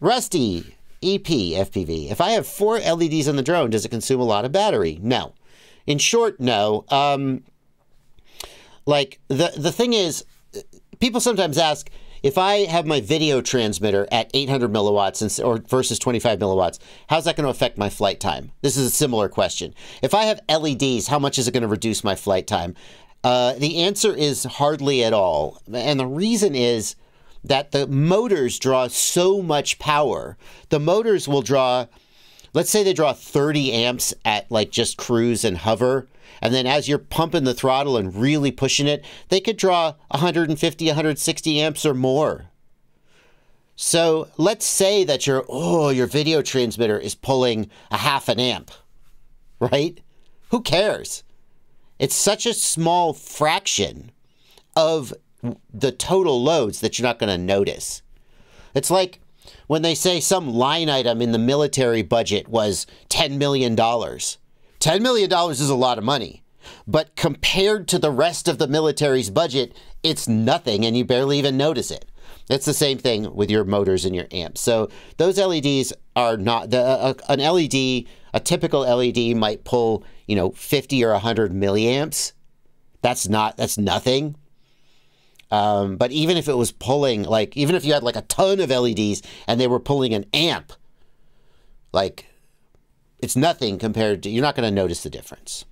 Rusty, EP, FPV. If I have four LEDs on the drone, does it consume a lot of battery? No. In short, no. Um, like the the thing is, people sometimes ask if I have my video transmitter at 800 milliwatts or versus 25 milliwatts, how's that going to affect my flight time? This is a similar question. If I have LEDs, how much is it going to reduce my flight time? Uh, the answer is hardly at all, and the reason is that the motors draw so much power. The motors will draw, let's say they draw 30 amps at like just cruise and hover. And then as you're pumping the throttle and really pushing it, they could draw 150, 160 amps or more. So let's say that your oh your video transmitter is pulling a half an amp, right? Who cares? It's such a small fraction of the total loads that you're not going to notice. It's like when they say some line item in the military budget was $10 million. $10 million is a lot of money. But compared to the rest of the military's budget, it's nothing and you barely even notice it. It's the same thing with your motors and your amps. So those LEDs are not the uh, an LED, a typical LED might pull, you know, 50 or 100 milliamps. That's not that's nothing. Um, but even if it was pulling, like, even if you had like a ton of LEDs and they were pulling an amp, like, it's nothing compared to, you're not going to notice the difference.